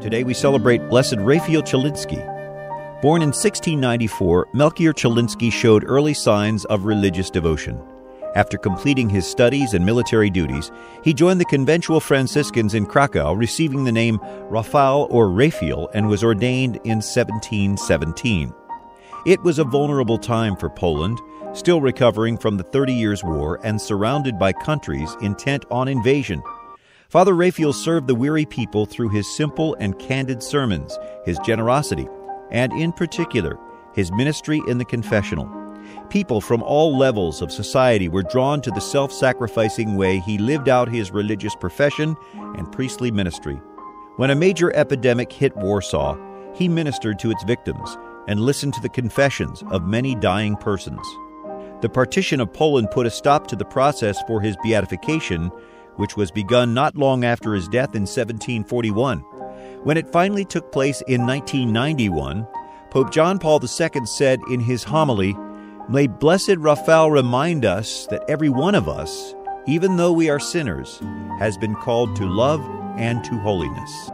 Today we celebrate Blessed Raphael Chylinski. Born in 1694, Melchior Chylinski showed early signs of religious devotion. After completing his studies and military duties, he joined the conventual Franciscans in Krakow, receiving the name Raphael or Raphael, and was ordained in 1717. It was a vulnerable time for Poland, still recovering from the Thirty Years' War and surrounded by countries intent on invasion. Father Raphael served the weary people through his simple and candid sermons, his generosity, and in particular, his ministry in the confessional. People from all levels of society were drawn to the self sacrificing way he lived out his religious profession and priestly ministry. When a major epidemic hit Warsaw, he ministered to its victims and listened to the confessions of many dying persons. The partition of Poland put a stop to the process for his beatification, which was begun not long after his death in 1741. When it finally took place in 1991, Pope John Paul II said in his homily, May Blessed Raphael remind us that every one of us, even though we are sinners, has been called to love and to holiness.